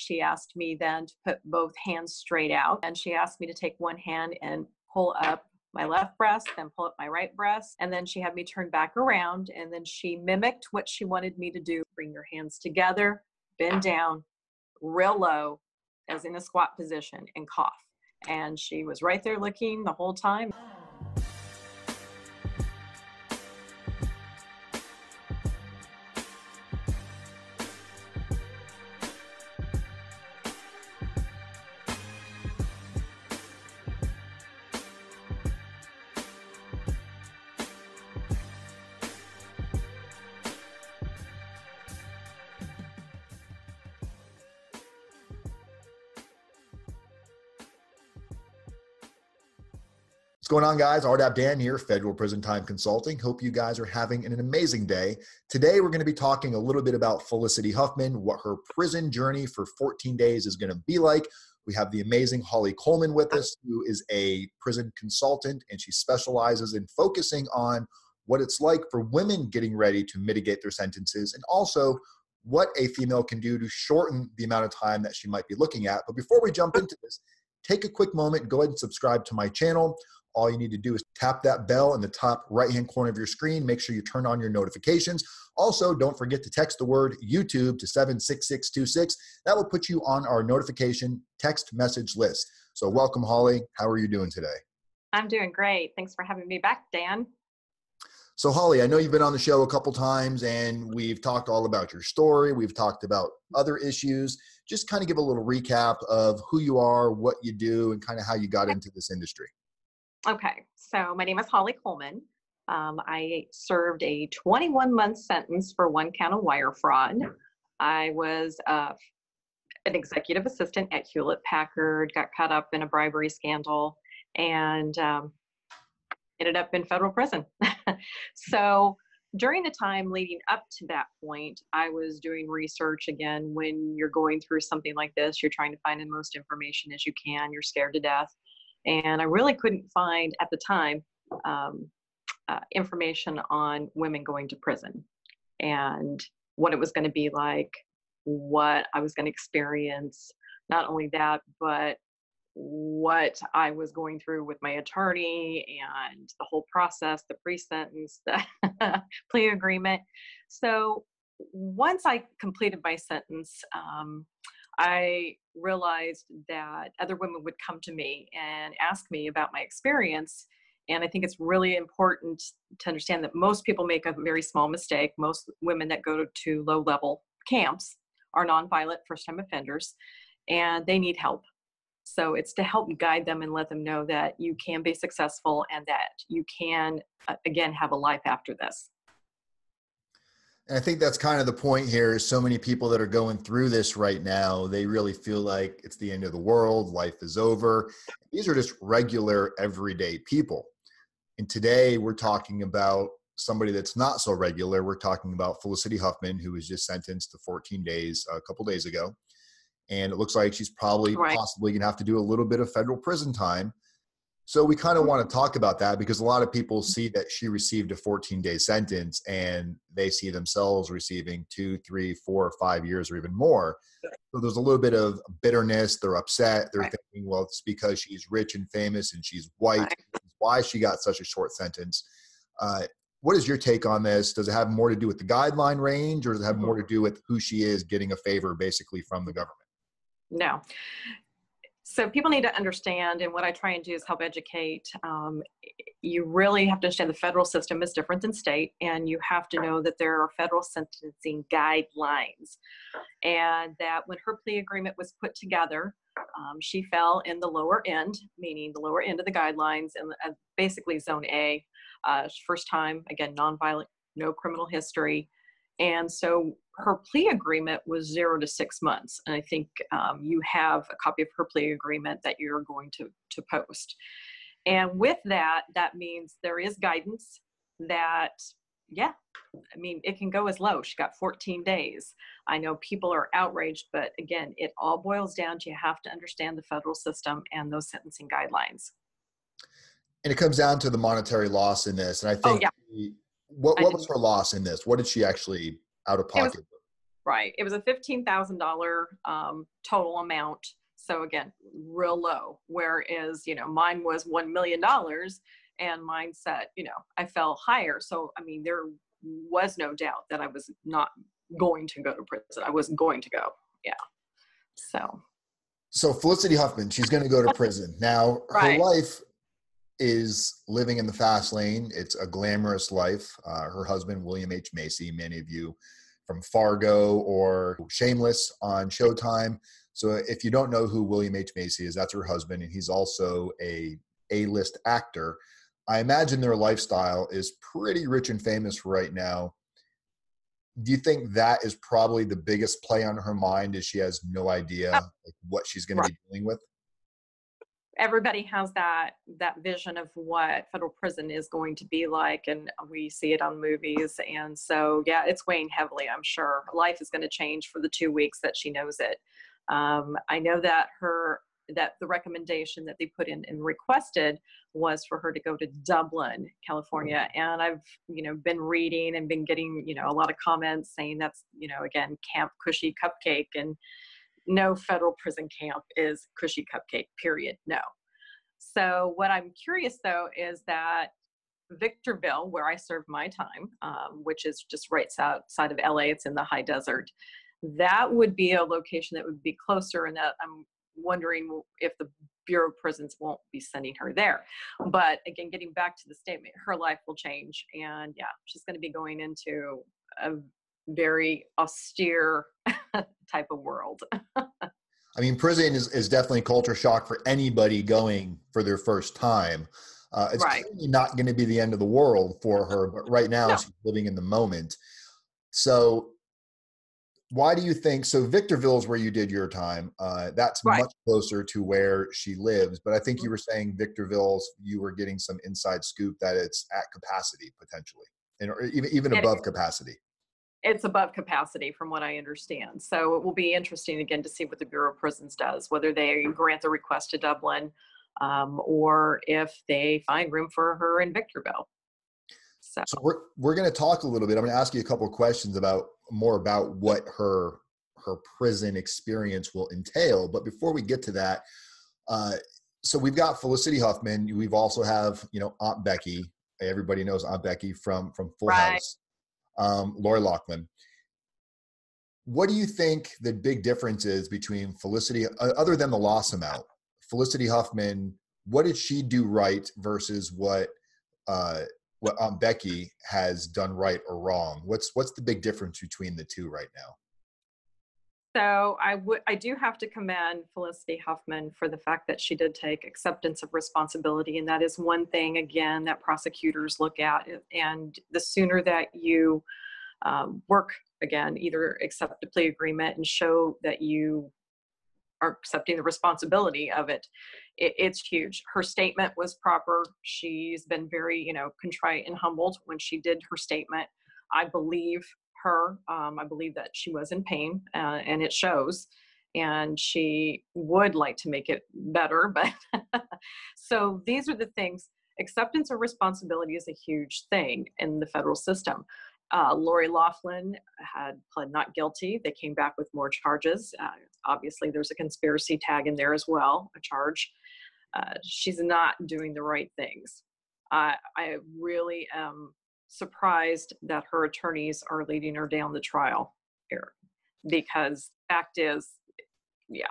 she asked me then to put both hands straight out. And she asked me to take one hand and pull up my left breast, then pull up my right breast. And then she had me turn back around. And then she mimicked what she wanted me to do bring your hands together, bend down real low, as in a squat position, and cough. And she was right there looking the whole time. Going on, guys? RDAP Dan here, Federal Prison Time Consulting. Hope you guys are having an amazing day. Today, we're going to be talking a little bit about Felicity Huffman, what her prison journey for 14 days is going to be like. We have the amazing Holli Coulman with us, who is a prison consultant, and she specializes in focusing on what it's like for women getting ready to mitigate their sentences and also what a female can do to shorten the amount of time that she might be looking at. But before we jump into this, take a quick moment, go ahead and subscribe to my channel. All you need to do is tap that bell in the top right hand corner of your screen. Make sure you turn on your notifications. Also, don't forget to text the word YouTube to 76626. That will put you on our notification text message list. So, welcome, Holli. How are you doing today? I'm doing great. Thanks for having me back, Dan. So, Holli, I know you've been on the show a couple times and we've talked all about your story. We've talked about other issues. Just kind of give a little recap of who you are, what you do, and kind of how you got into this industry. Okay, so my name is Holli Coulman. Um, I served a 21 month sentence for one count of wire fraud. I was uh, an executive assistant at Hewlett Packard, got caught up in a bribery scandal, and um, ended up in federal prison. so during the time leading up to that point, I was doing research again. When you're going through something like this, you're trying to find the most information as you can, you're scared to death. And I really couldn't find at the time um, uh, information on women going to prison and what it was going to be like, what I was going to experience. Not only that, but what I was going through with my attorney and the whole process, the pre sentence, the plea agreement. So once I completed my sentence, um, I realized that other women would come to me and ask me about my experience. And I think it's really important to understand that most people make a very small mistake. Most women that go to low level camps are nonviolent first time offenders and they need help. So it's to help guide them and let them know that you can be successful and that you can, uh, again, have a life after this. And I think that's kind of the point here is so many people that are going through this right now, they really feel like it's the end of the world, life is over. These are just regular, everyday people. And today we're talking about somebody that's not so regular. We're talking about Felicity Huffman, who was just sentenced to 14 days a couple days ago. And it looks like she's probably right. possibly going to have to do a little bit of federal prison time so we kind of want to talk about that because a lot of people see that she received a 14 day sentence and they see themselves receiving two, three, four, five years or even more. So there's a little bit of bitterness. They're upset. They're right. thinking, well, it's because she's rich and famous and she's white. Right. Why she got such a short sentence. Uh, what is your take on this? Does it have more to do with the guideline range or does it have more to do with who she is getting a favor basically from the government? No so people need to understand and what i try and do is help educate um, you really have to understand the federal system is different than state and you have to know that there are federal sentencing guidelines. And that when her plea agreement was put together um, she fell in the lower end meaning the lower end of the guidelines and uh, basically zone a uh, first time again nonviolent no criminal history and so her plea agreement was zero to six months. And I think um, you have a copy of her plea agreement that you're going to, to post. And with that, that means there is guidance that, yeah, I mean, it can go as low. She got 14 days. I know people are outraged, but again, it all boils down to you have to understand the federal system and those sentencing guidelines. And it comes down to the monetary loss in this. And I oh, think oh, yeah. What what was her loss in this? What did she actually out of pocket? Right. It was a $15,000 um, total amount. So again, real low. Whereas, you know, mine was $1 million and mine said, you know, I fell higher. So, I mean, there was no doubt that I was not going to go to prison. I wasn't going to go. Yeah. So. So Felicity Huffman, she's going to go to prison. Now, right. her life is living in the fast lane. It's a glamorous life. Uh, her husband, William H. Macy, many of you from Fargo or Shameless on Showtime. So if you don't know who William H. Macy is, that's her husband, and he's also a A-list actor. I imagine their lifestyle is pretty rich and famous right now. Do you think that is probably the biggest play on her mind? Is she has no idea like, what she's going right. to be dealing with? Everybody has that that vision of what federal prison is going to be like and we see it on movies and so yeah it's weighing heavily i'm sure. Life is going to change for the two weeks that she knows it. Um, i know that her that the recommendation that they put in and requested was for her to go to dublin california and i've you know been reading and been getting you know a lot of comments saying that's you know again camp cushy cupcake and no federal prison camp is cushy cupcake, period. No. So, what I'm curious though is that Victorville, where I served my time, um, which is just right outside of LA, it's in the high desert, that would be a location that would be closer, and that I'm wondering if the Bureau of Prisons won't be sending her there. But again, getting back to the statement, her life will change, and yeah, she's going to be going into a very austere type of world. I mean, prison is, is definitely culture shock for anybody going for their first time. Uh, it's right. not going to be the end of the world for her, but right now no. she's living in the moment. So, why do you think? So, Victorville is where you did your time. Uh, that's right. much closer to where she lives. But I think you mm-hmm. were saying Victorville's, you were getting some inside scoop that it's at capacity potentially, and or even even above capacity it's above capacity from what I understand. So it will be interesting again to see what the Bureau of Prisons does, whether they grant the request to Dublin um, or if they find room for her in Victorville. So, so we're we're going to talk a little bit. I'm going to ask you a couple of questions about more about what her her prison experience will entail. But before we get to that, uh, so we've got Felicity Huffman. We've also have you know Aunt Becky. Everybody knows Aunt Becky from from Full right. House um, Lori Loughlin. What do you think the big difference is between Felicity, uh, other than the loss amount, Felicity Huffman? What did she do right versus what uh, what Aunt Becky has done right or wrong? What's what's the big difference between the two right now? So I would I do have to commend Felicity Huffman for the fact that she did take acceptance of responsibility and that is one thing again that prosecutors look at and the sooner that you um, work again either accept a plea agreement and show that you are accepting the responsibility of it, it it's huge. Her statement was proper. She's been very you know contrite and humbled when she did her statement. I believe her. Um, I believe that she was in pain uh, and it shows. And she would like to make it better. But so these are the things. Acceptance of responsibility is a huge thing in the federal system. Uh, Lori Loughlin had pled not guilty. They came back with more charges. Uh, obviously, there's a conspiracy tag in there as well, a charge. Uh, she's not doing the right things. I really am surprised that her attorneys are leading her down the trial here because fact is yeah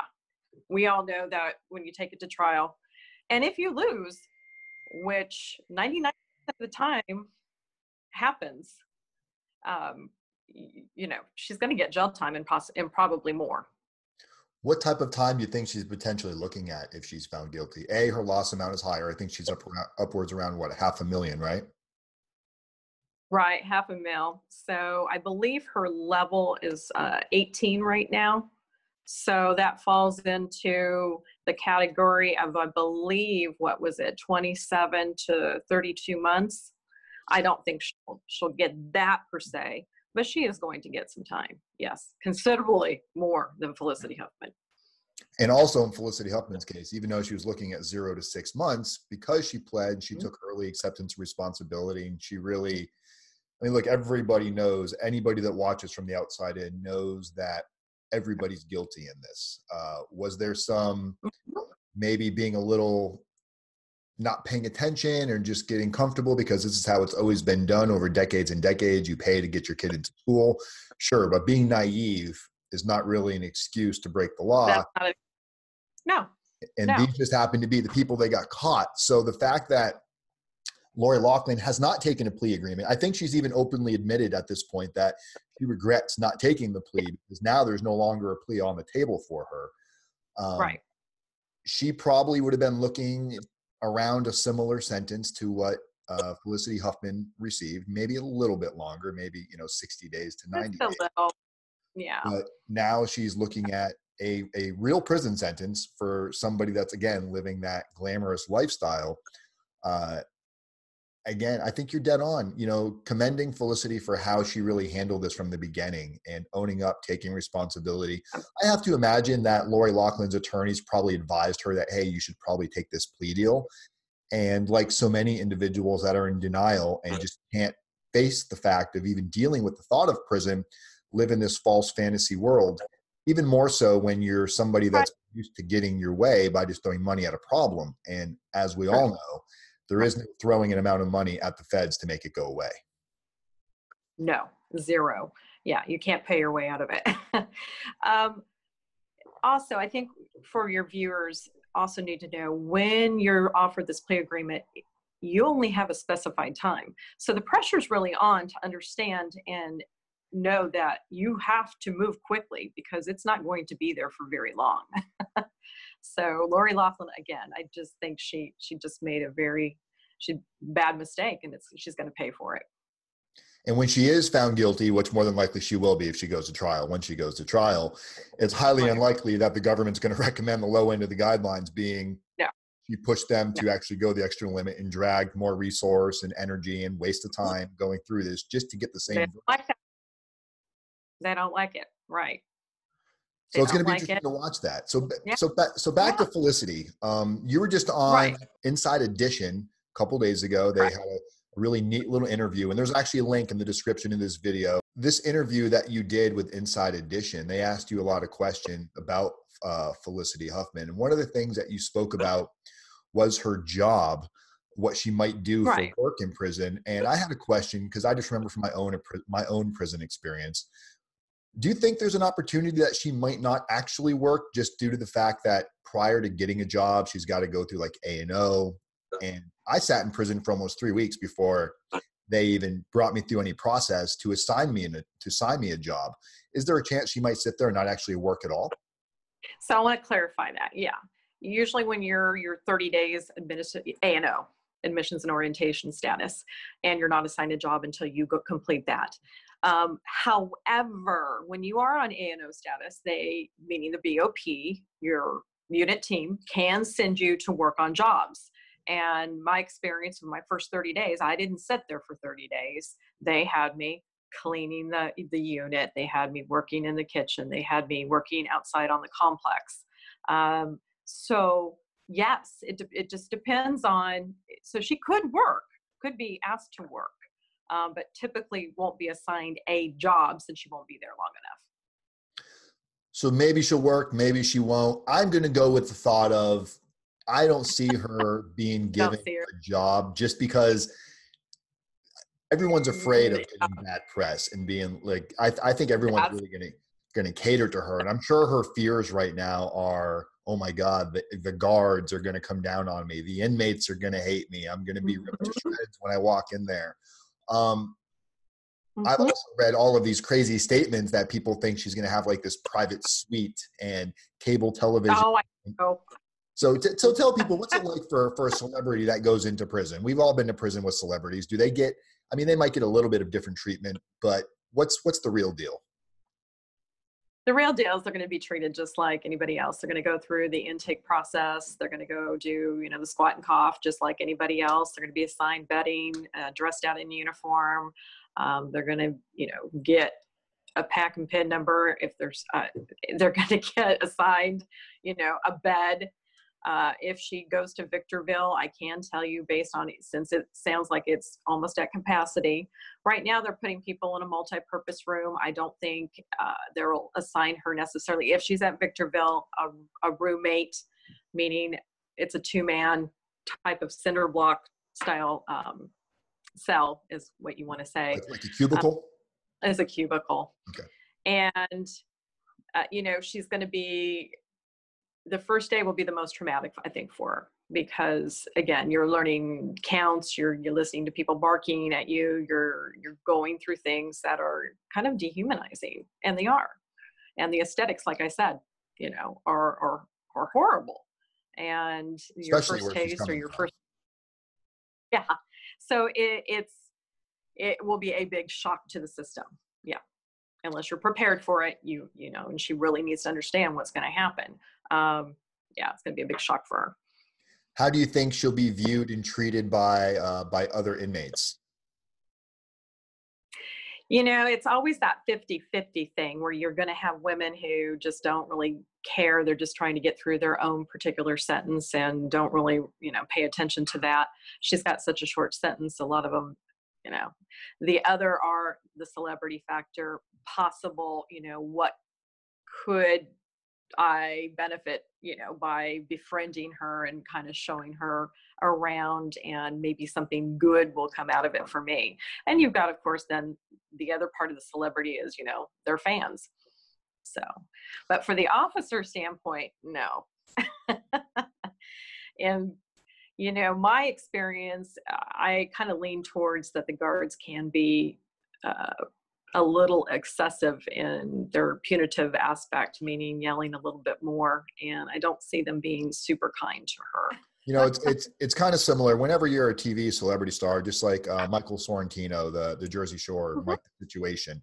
we all know that when you take it to trial. And if you lose which 99% of the time happens um, you know she's going to get jail time and, poss- and probably more. What type of time do you think she's potentially looking at if she's found guilty? A her loss amount is higher. I think she's up upwards around what half a million right Right, half a mil. So I believe her level is uh, 18 right now. So that falls into the category of, I believe, what was it, 27 to 32 months. I don't think she'll, she'll get that per se, but she is going to get some time. Yes, considerably more than Felicity Huffman. And also in Felicity Huffman's case, even though she was looking at zero to six months, because she pled, she mm-hmm. took early acceptance responsibility and she really I mean, look, everybody knows, anybody that watches from the outside in knows that everybody's guilty in this. Uh, was there some Mm-hmm. maybe being a little not paying attention or just getting comfortable because this is how it's always been done over decades and decades? You pay to get your kid into school. Sure, but being naive is not really an excuse to break the law. A, no, and no. these just happen to be the people they got caught. So the fact that Lori Loughlin has not taken a plea agreement, I think she's even openly admitted at this point that she regrets not taking the plea because now there's no longer a plea on the table for her. Um, right. She probably would have been looking around a similar sentence to what uh, Felicity Huffman received, maybe a little bit longer, maybe you know 60 days to 90 Just a days little. Yeah. but now she's looking at a, a real prison sentence for somebody that's again living that glamorous lifestyle uh, again i think you're dead on you know commending felicity for how she really handled this from the beginning and owning up taking responsibility. I have to imagine that lori loughlin's attorneys probably advised her that hey you should probably take this plea deal. And like so many individuals that are in denial and just can't face the fact of even dealing with the thought of prison live in this false fantasy world even more so when you're somebody that's used to getting your way by just throwing money at a problem. And as we all know there is no throwing an amount of money at the feds to make it go away No, zero. Yeah, you can't pay your way out of it. um, also, I think for your viewers, also need to know when you're offered this plea agreement, you only have a specified time. So the pressure is really on to understand and know that you have to move quickly because it's not going to be there for very long. so Lori Loughlin, again, I just think she she just made a very she bad mistake, and it's she's going to pay for it. and when she is found guilty which more than likely she will be if she goes to trial when she goes to trial it's highly Right. unlikely that the government's going to recommend the low end of the guidelines being No. you push them to actually go the extra limit and drag more resource and energy and waste of time going through this just to get the They same don't like that. They don't like it, right? So it's going to be like interesting it. to watch that. So, Yeah. so back, so back to Felicity. Um, you were just on Right. Inside Edition a couple days ago. They Right. had a really neat little interview, and there's actually a link in the description of this video. This interview that you did with Inside Edition, they asked you a lot of questions about uh, Felicity Huffman, and one of the things that you spoke about was her job, what she might do Right. for work in prison. And I had a question because I just remember from my own my own prison experience do you think there's an opportunity that she might not actually work just due to the fact that prior to getting a job she's got to go through like a and o and i sat in prison for almost three weeks before they even brought me through any process to assign me in a, to assign me a job is there a chance she might sit there and not actually work at all So I want to clarify that. Yeah, usually when you're your 30 days administ- A and O, admissions and orientation status, and you're not assigned a job until you go complete that. Um, however, when you are on A and O status, they, meaning the BOP, your unit team, can send you to work on jobs. And my experience with my first 30 days, I didn't sit there for 30 days. They had me cleaning the the unit. They had me working in the kitchen. They had me working outside on the complex. Um, so yes, it it just depends on. So she could work, could be asked to work, um, but typically won't be assigned a job since she won't be there long enough. so maybe she'll work maybe she won't. I'm going to go with the thought of i don't see her being given her. a job just because everyone's afraid of getting bad press and being like I, I think everyone's really going to going to cater to her and i'm sure her fears right now are oh my god the, the guards are going to come down on me. The inmates are going to hate me. I'm going to be ripped to shreds when i walk in there um, I've Mhm. also read all of these crazy statements that people think she's going to have like this private suite and cable television. Oh, I know. So, t- so tell people what's it like for for a celebrity that goes into prison? We've all been to prison with celebrities. Do they get? I mean, they might get a little bit of different treatment, but what's what's the real deal? The real deals they're going to be treated just like anybody else. They're going to go through the intake process. They're going to go do, you know, the squat and cough just like anybody else. They're going to be assigned bedding, uh, dressed out in uniform. Um, they're going to, you know, get a pack and pin number if there's, uh, they're going to get assigned, you know, a bed. Uh, if she goes to Victorville, I can tell you based on since it sounds like it's almost at capacity. Right now, they're putting people in a multi-purpose room. I don't think uh, they'll assign her necessarily if she's at Victorville a, a roommate, meaning it's a two-man type of cinder block style um, cell is what you want to say. Like, like a cubicle. Um, as a cubicle. Okay. And uh, you know she's going to be the first day will be the most traumatic i think for her because again you're learning counts you're you're listening to people barking at you you're you're going through things that are kind of dehumanizing and they are. And the aesthetics like i said you know are are, are horrible. And your Especially first taste or your from. first yeah. So it, it's it will be a big shock to the system. Yeah. Unless you're prepared for it you you know and she really needs to understand what's going to happen um yeah it's going to be a big shock for her. How do you think she'll be viewed and treated by uh, by other inmates? you know it's always that 50-50 thing where you're going to have women who just don't really care. They're just trying to get through their own particular sentence and don't really you know pay attention to that. She's got such a short sentence a lot of them you know. The other are the celebrity factor possible you know what could i benefit you know by befriending her and kind of showing her around and maybe something good will come out of it for me. And you've got of course then the other part of the celebrity is you know their fans. So but for the officer standpoint no. And you know my experience i kind of lean towards that the guards can be uh, a little excessive in their punitive aspect meaning yelling a little bit more and i don't see them being super kind to her You know, it's it's it's kind of similar. Whenever you're a TV celebrity star, just like uh, Michael Sorrentino, the the Jersey Shore Mhm. Mike situation,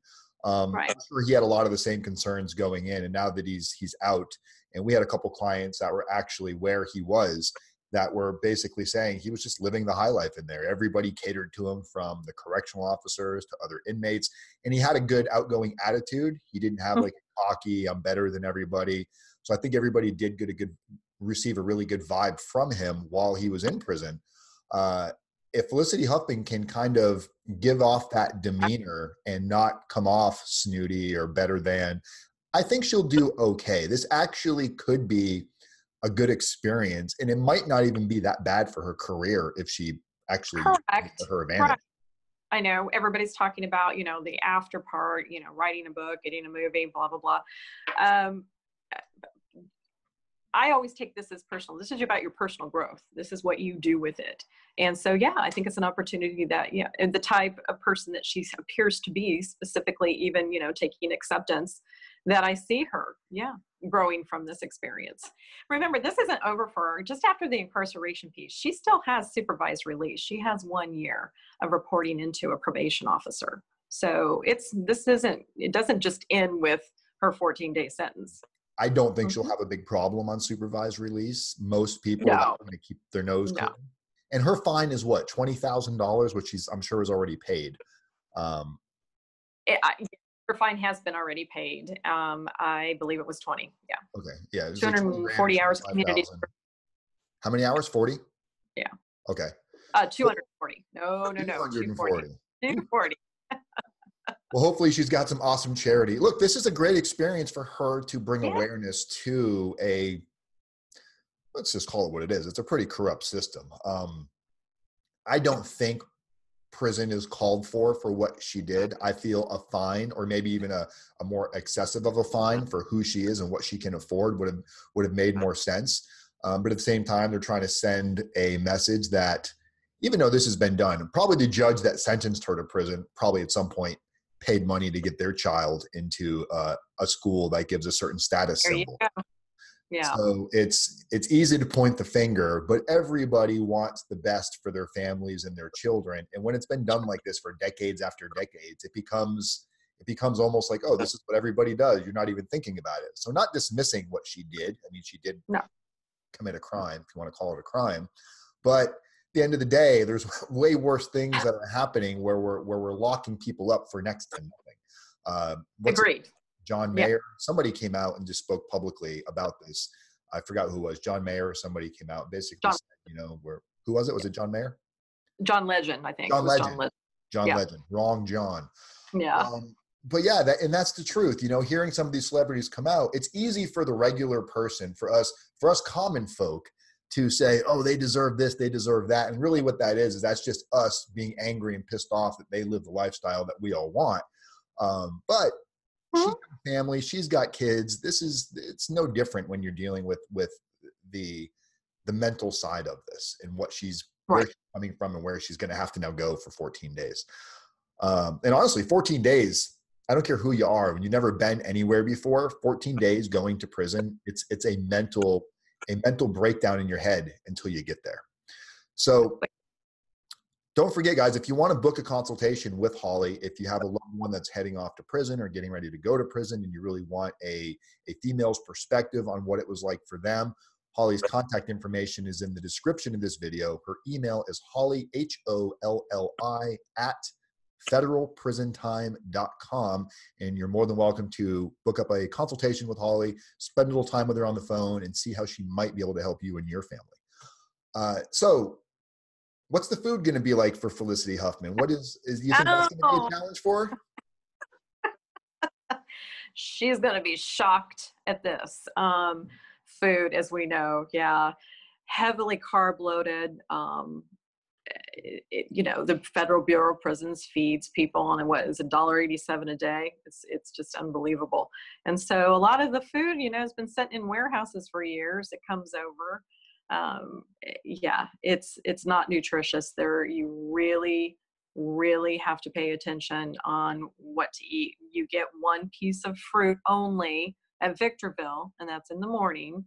um, Right. I'm sure he had a lot of the same concerns going in, and now that he's he's out, and we had a couple clients that were actually where he was, that were basically saying he was just living the high life in there. Everybody catered to him, from the correctional officers to other inmates, and he had a good outgoing attitude. He didn't have Mhm. like cocky, I'm better than everybody. So I think everybody did get a good receive a really good vibe from him while he was in prison. Uh, if Felicity Huffman can kind of give off that demeanor and not come off snooty or better than, I think she'll do okay. This actually could be a good experience, and it might not even be that bad for her career if she actually Correct. to her advantage. Correct. I know everybody's talking about, you know, the after part, you know, writing a book, getting a movie, blah, blah, blah. Um, I always take this as personal. This is about your personal growth. This is what you do with it. And so, yeah, I think it's an opportunity that, yeah, and the type of person that she appears to be, specifically, even, you know, taking acceptance, that I see her, yeah, growing from this experience. Remember, this isn't over for her. Just after the incarceration piece, she still has supervised release. She has one year of reporting into a probation officer. So it's this isn't it doesn't just end with her 14 day sentence. I don't think she'll Mhm. have a big problem on supervised release. Most people No. are going to keep their nose No. clean. And her fine is what twenty thousand dollars, which she's I'm sure is already paid. Um, It, I, her fine has been already paid. Um, I believe it was 20. Yeah, okay, yeah, 20 grand or 240 hours community. 25,000. How many hours? Forty. Yeah. Okay. Uh, 240. No, no, no. 240. 240. 240. Well, hopefully she's got some awesome charity. Look, this is a great experience for her to bring Yeah. awareness to a let's just call it what it is. It's a pretty corrupt system. Um, I don't think prison is called for for what she did. I feel a fine or maybe even a, a more excessive of a fine for who she is and what she can afford would have would have made more sense. Um, but at the same time, they're trying to send a message that even though this has been done, probably the judge that sentenced her to prison probably at some point paid money to get their child into uh, a school that gives a certain status There symbol. Yeah. So it's it's easy to point the finger, but everybody wants the best for their families and their children. And when it's been done like this for decades after decades, it becomes it becomes almost like, oh, this is what everybody does. You're not even thinking about it. So not dismissing what she did. I mean, she did No. commit a crime, if you want to call it a crime. But at the end of the day, there's way worse things that are happening where we're where we're locking people up for next to nothing. Uh, Agreed. John Yeah. Mayer. Somebody came out and just spoke publicly about this. I forgot who it was, John Mayer or somebody came out and basically John- said, you know, where who was it? Was it John Mayer? John Legend, I think. John Legend. Legend. John Yeah. Legend. Wrong John. Yeah. Um, but yeah, that and that's the truth. You know, hearing some of these celebrities come out, it's easy for the regular person, for us, for us common folk, to say, "Oh, they deserve this, they deserve that," and really, what that is is that's just us being angry and pissed off that they live the lifestyle that we all want. Um, but she's Mhm. got family, she's got kids. This is it's no different when you're dealing with with the the mental side of this and what she's where Right. she's coming from and where she's going to have to now go for 14 days. Um, and honestly, 14 days. I don't care who you are. When you've never been anywhere before, 14 days going to prison, it's it's a mental a mental breakdown in your head until you get there. So don't forget, guys, if you want to book a consultation with Holli, if you have a loved one that's heading off to prison or getting ready to go to prison and you really want a, a female's perspective on what it was like for them, Holli's contact information is in the description of this video. Her email is holli, H O L L I, at federalprisontime.com. And you're more than welcome to book up a consultation with Holli, spend a little time with her on the phone, and see how she might be able to help you and your family. Uh, so, what's the food going to be like for Felicity Huffman? What is, is you think that's going to Oh. be a challenge for? She's going to be shocked at this. Um, food, as we know, yeah, heavily carb loaded. Um, it, it- you know, the Federal Bureau of Prisons feeds people on what is a dollar eighty-seven a day. It's it's just unbelievable. And so a lot of the food, you know, has been sent in warehouses for years. It comes over. Um, eh, yeah, it's it's not nutritious. There, you really really have to pay attention on what to eat. You get one piece of fruit only at Victorville, and that's in the morning,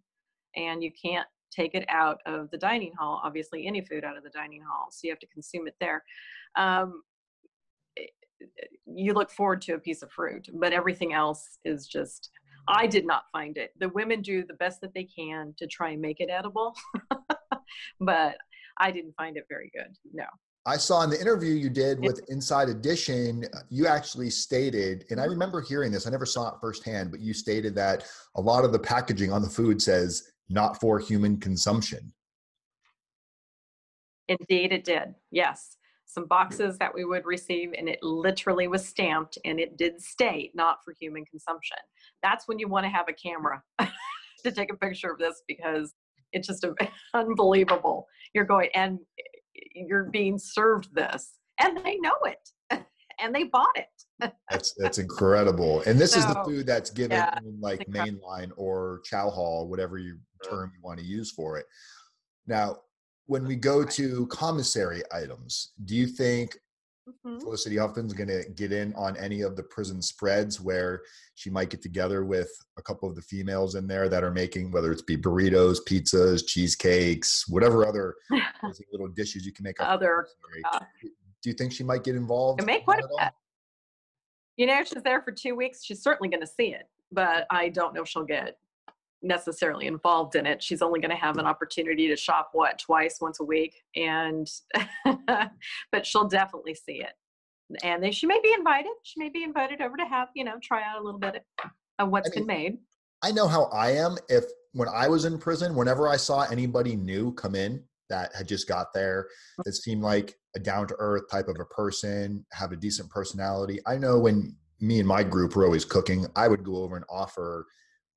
and you can't take it out of the dining hall. Obviously, any food out of the dining hall, so you have to consume it there. Um, it- it- you look forward to a piece of fruit, but everything else is just. I did not find it. The women do the best that they can to try and make it edible, but I didn't find it very good. No. I saw in the interview you did with Inside Edition, you actually stated, and I mm-hmm. remember hearing this, I never saw it firsthand, but you stated that a lot of the packaging on the food says not for human consumption. Indeed, it did. Yes. Some boxes that we would receive, and it literally was stamped and it did state not for human consumption. That's when you want to have a camera to take a picture of this because it's just a, unbelievable. You're going and eh, you're being served this, and they know it and they bought it. That's that's incredible. And this is the food that's given yeah, in like mainline or chow hall, whatever you term you want to use for it. Now, when we go to commissary items, do you think Mhm. Felicity Huffman's going to get in on any of the prison spreads where she might get together with a couple of the females in there that are making, whether it's be burritos, pizzas, cheesecakes, whatever other little dishes you can make. Other, commissary. Do you think she might get involved? Make quite a. You know, she's there for two weeks. She's certainly going to see it, but I don't know if she'll get necessarily involved in it. She's only going to have an opportunity to shop what twice, once a week, and but she'll definitely see it. And then she may be invited. She may be invited over to have you know try out a little bit of what's I mean, been made. I know how I am. If when I was in prison, whenever I saw anybody new come in that had just got there, that seemed like a down to earth type of a person, have a decent personality. I know when me and my group were always cooking, I would go over and offer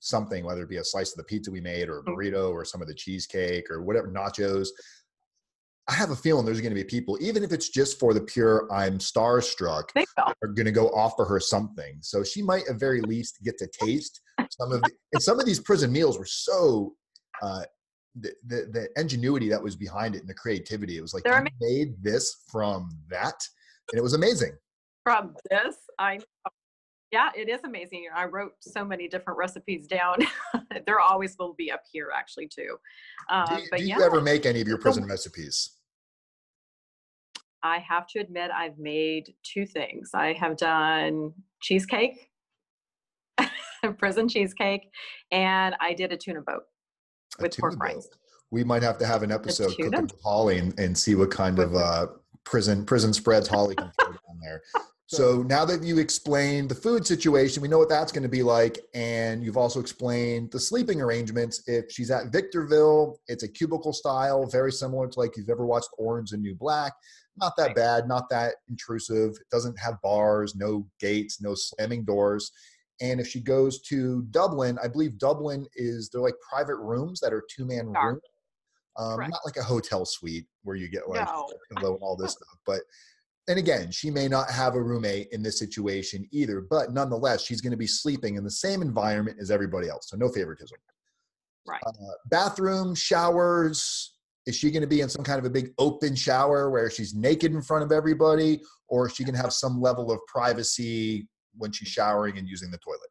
something, whether it be a slice of the pizza we made or a Mm. burrito or some of the cheesecake or whatever, nachos. I have a feeling there's going to be people, even if it's just for the pure I'm starstruck, they're going to go offer her something. So she might at very least get to taste some of the, and some of these prison meals were so uh, the, the the ingenuity that was behind it and the creativity. It was like you made this from that, and it was amazing. from this. I know. Yeah, it is amazing. I wrote so many different recipes down. They're always will be up here actually too. Uh, Do, you- but do yeah, ever make any of your So- prison recipes? I have to admit I've made two things. I have done cheesecake, prison cheesecake, and I did a tuna boat A with tuna pork rinds. We might have to have an episode with Holli and, and see what kind of uh, prison prison spreads Holli can throw down there. So now that you explained the food situation, we know what that's going to be like. And you've also explained the sleeping arrangements. If she's at Victorville, it's a cubicle style, very similar to like you've ever watched Orange and New Black. Not that bad, not that intrusive. It doesn't have bars, no gates, no slamming doors. And if she goes to Dublin, I believe Dublin is they're like private rooms that are two man rooms. Um, not like a hotel suite where you get like No. all this stuff. But and again, she may not have a roommate in this situation either, but nonetheless, she's going to be sleeping in the same environment as everybody else. So no favoritism. Right. Uh, bathroom, showers. Is she going to be in some kind of a big open shower where she's naked in front of everybody, or is she going to have some level of privacy when she's showering and using the toilet?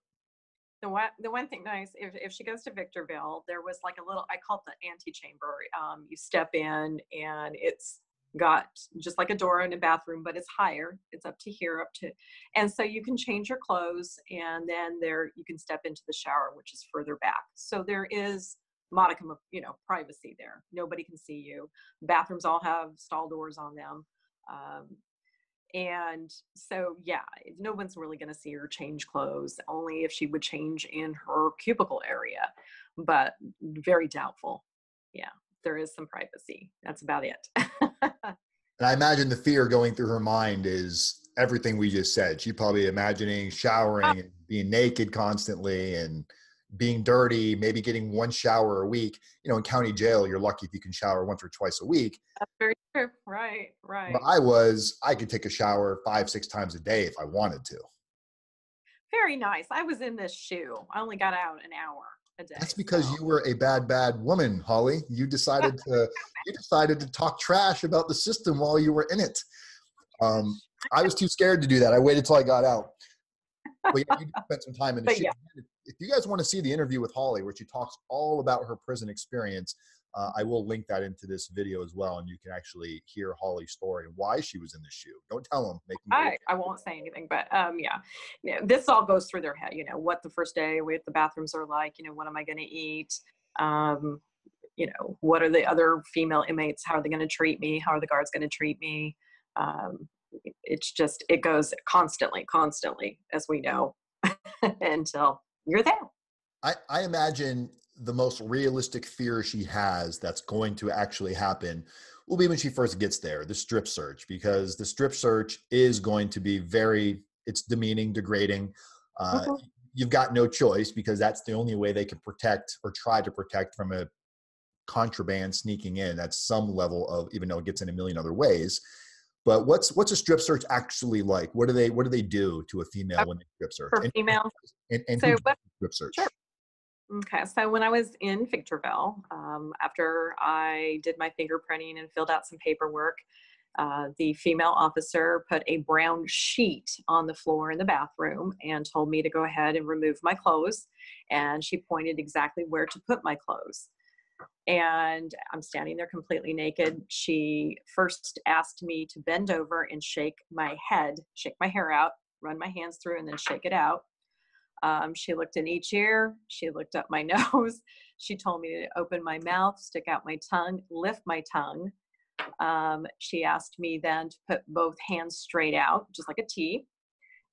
The one, the one thing nice, if, if she goes to Victorville, there was like a little, I call it the antechamber. Um, you step in and it's got just like a door in a bathroom, but it's higher. It's up to here, up to, and so you can change your clothes and then there you can step into the shower, which is further back. So there is modicum of, you know, privacy there. Nobody can see you. Bathrooms all have stall doors on them. Um, and so, yeah, no one's really going to see her change clothes, only if she would change in her cubicle area, but very doubtful. Yeah, there is some privacy. That's about it. And I imagine the fear going through her mind is everything we just said. She's probably imagining showering and being naked constantly and being dirty, maybe getting one shower a week. You know, in county jail, you're lucky if you can shower once or twice a week. That's very true. Right, right. Where I was, I could take a shower five, six times a day if I wanted to. Very nice. I was in this SHU. I only got out an hour a day. That's because so- you were a bad, bad woman, Holli. You decided to you decided to talk trash about the system while you were in it. Um, I was too scared to do that. I waited till I got out. But yeah, you did spend some time in the yeah. If you guys want to see the interview with Holli, where she talks all about her prison experience, uh, I will link that into this video as well, and you can actually hear Holli's story and why she was in the SHU. Don't tell them. Make them. I, I won't say anything, but um, yeah, you know, this all goes through their head. You know, what the first day, what the bathrooms are like. You know, what am I going to eat? Um, you know, what are the other female inmates? How are they going to treat me? How are the guards going to treat me? Um, it's just it goes constantly, constantly, as we know, until you're there. I, I imagine the most realistic fear she has that's going to actually happen will be when she first gets there the strip search because the strip search is going to be very it's demeaning degrading. Uh, Mhm. you've got no choice because that's the only way they can protect or try to protect from a contraband sneaking in at some level of even though it gets in a million other ways. But what's what's a strip search actually like? What do they what do they do to a female Uh, when they strip search? For and, females, and, and so what- strip search? Sure. Okay, so when I was in Victorville, um, after I did my fingerprinting and filled out some paperwork, uh, the female officer put a brown sheet on the floor in the bathroom and told me to go ahead and remove my clothes. And she pointed exactly where to put my clothes. And I'm standing there completely naked. She first asked me to bend over and shake my head, shake my hair out, run my hands through, and then shake it out. Um, she looked in each ear. She looked up my nose. She told me to open my mouth, stick out my tongue, lift my tongue. Um, she asked me then to put both hands straight out, just like a T.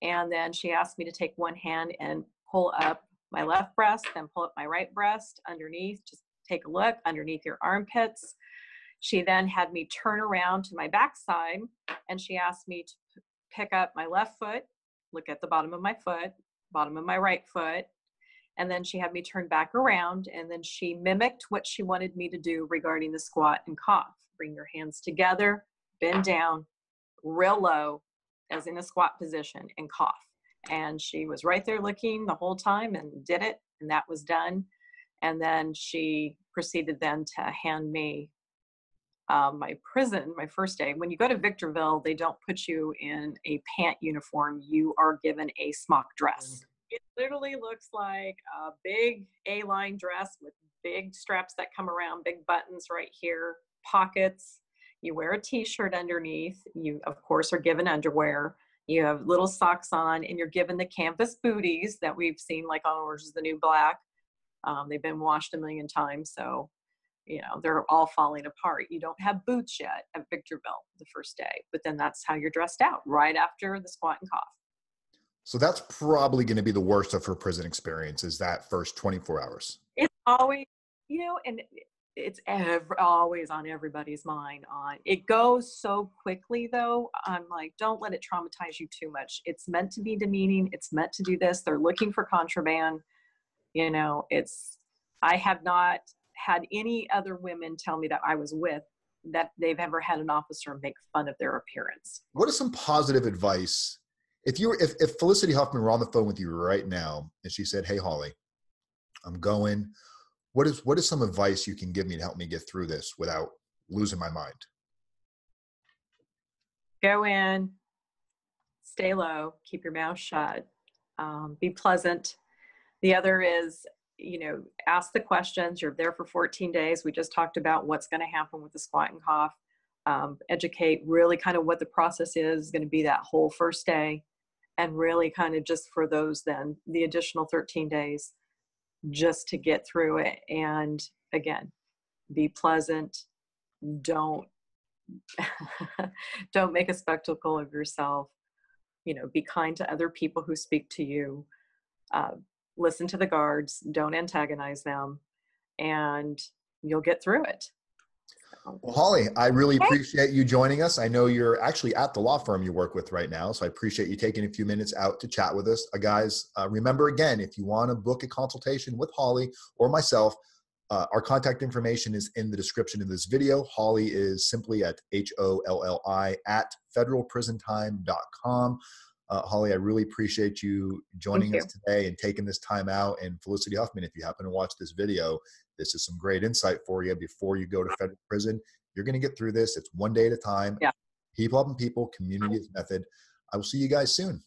And then she asked me to take one hand and pull up my left breast, then pull up my right breast underneath. Just take a look underneath your armpits. She then had me turn around to my backside and she asked me to pick up my left foot, look at the bottom of my foot, bottom of my right foot. And then she had me turn back around and then she mimicked what she wanted me to do regarding the squat and cough. Bring your hands together, bend down, real low, as in a squat position, and cough. And she was right there looking the whole time and did it, and that was done. And then she proceeded then to hand me um, my prison, my first day. When you go to Victorville, they don't put you in a pant uniform. You are given a smock dress. It literally looks like a big A-line dress with big straps that come around, big buttons right here, pockets. You wear a t-shirt underneath. You, of course, are given underwear. You have little socks on, and you're given the canvas booties that we've seen, like on Orange is the New Black. Um, they've been washed a million times, so you know they're all falling apart. You don't have boots yet at victorville the first day but then that's how you're dressed out right after the squat and cough. So that's probably going to be the worst of her prison experience is that first 24 hours. It's always you know and it's ever, always on everybody's mind on it goes so quickly though. I'm like don't let it traumatize you too much. It's meant to be demeaning. It's meant to do this. They're looking for contraband. You know it's i have not had any other women tell me that i was with that they've ever had an officer make fun of their appearance. What is some positive advice? If you were if, if felicity huffman were on the phone with you right now and she said hey holli i'm going what is what is some advice you can give me to help me get through this without losing my mind? Go in stay low keep your mouth shut um, be pleasant. The other is you know ask the questions you're there for 14 days we just talked about what's going to happen with the squat and cough. Um, educate really kind of what the process is going to be that whole first day and really kind of just for those then the additional 13 days just to get through it. And again be pleasant don't don't make a spectacle of yourself. You know be kind to other people who speak to you. Uh, listen to the guards don't antagonize them and you'll get through it well, Holli, I really appreciate you joining us. I know you're actually at the law firm you work with right now, so I appreciate you taking a few minutes out to chat with us. Uh, guys, uh, remember again, if you want to book a consultation with Holli or myself, uh, our contact information is in the description of this video. Holli is simply at H O L L I at federalprisontime.com. Uh, Holli, I really appreciate you joining us today and taking this time out. And Felicity Huffman, if you happen to watch this video, this is some great insight for you before you go to federal prison. You're going to get through this. It's one day at a time. Yeah. People helping people, community is method. I will see you guys soon.